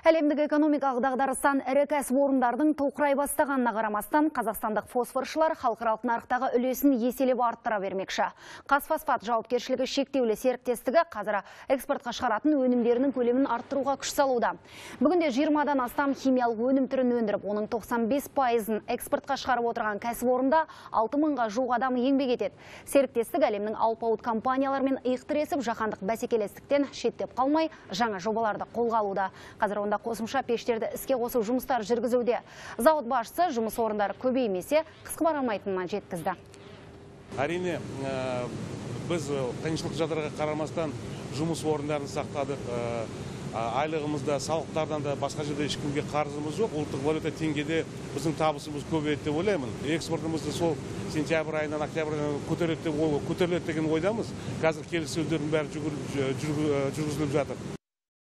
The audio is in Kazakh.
Әлемдік экономикалық дағдарыстан ірі кәсіпорындардың тоқырай бастағанына қарамастан, қазақстандық фосфоршылар халықаралық нарықтағы үлесін еселеп арттыра бермекші. Қазфосфат жауапкершілігі шектеулі серіктестігі қазір экспортқа шығаратын өнімдерінің көлемін арттыруға күш салуда. Бүгінде 20-дан астам химиялық өнім түрін өндіріп, оның 95 пайызын экспортқа шығарып отырған кәсіпорында 6 мыңға жуық адам еңбек. Серіктестік әлемнің алпауыт компаниялармен иық жаһандық бәсекелестіктен шеттеп қалмай, жаңа жобаларды қолға алуда. Қазір онда қосымша пештерді іске қосу жұмыстар жүргізуде. Зауыт басшысы жұмыс орындары көбеймесе қысқы барамайтынына жеткізді. әрине ә, біз қиыншылық жағдайға қарамастан жұмыс орындарын сақтадық. Ә, айлығымызда салықтардан да басқа жерде ешкімге қарызымыз жоқ. Ұлттық валюта теңгеде біздің табысымыз көбейеді деп ойлаймын. Экспортымызды сол сентябрь айынан октябрь айынан көтереді деп деген ойдамыз. Қазір келіссөздердің бәрі жүргізіліп жатыр.